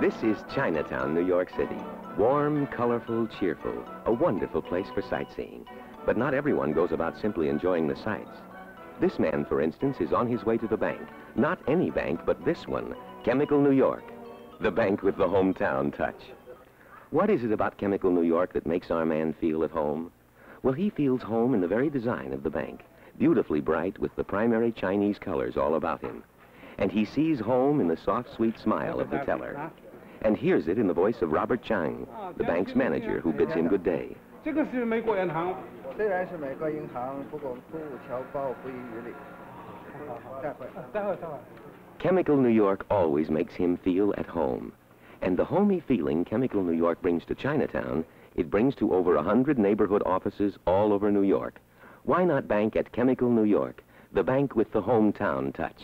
This is Chinatown, New York City. Warm, colorful, cheerful, a wonderful place for sightseeing. But not everyone goes about simply enjoying the sights. This man, for instance, is on his way to the bank. Not any bank, but this one, Chemical New York. The bank with the hometown touch. What is it about Chemical New York that makes our man feel at home? Well, he feels home in the very design of the bank, beautifully bright with the primary Chinese colors all about him. And he sees home in the soft, sweet smile of the teller and hears it in the voice of Robert Chang, ah, the bank's manager, who bids him good day. Chemical New York always makes him feel at home. And the homey feeling Chemical New York brings to Chinatown, it brings to over a 100 neighborhood offices all over New York. Why not bank at Chemical New York, the bank with the hometown touch?